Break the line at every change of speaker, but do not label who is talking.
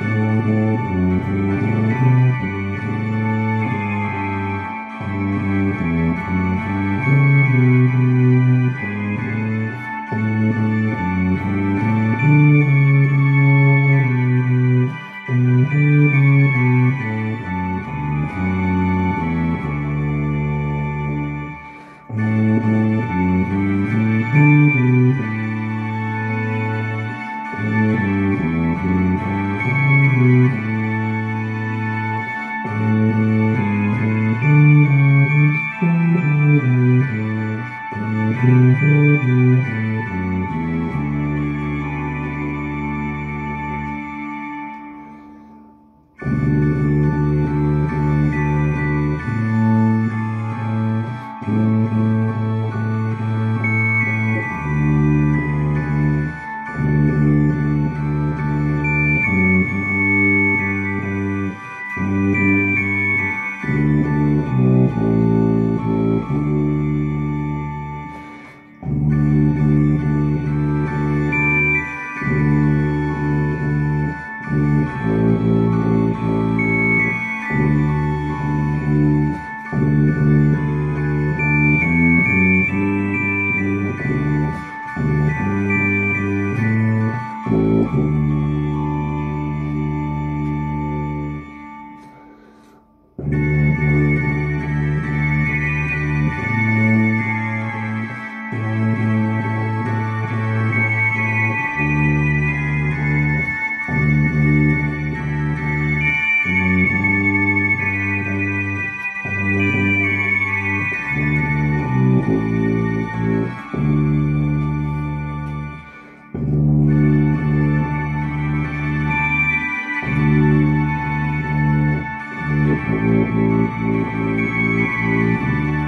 Mm-hmm.
Música thank mm -hmm. you Música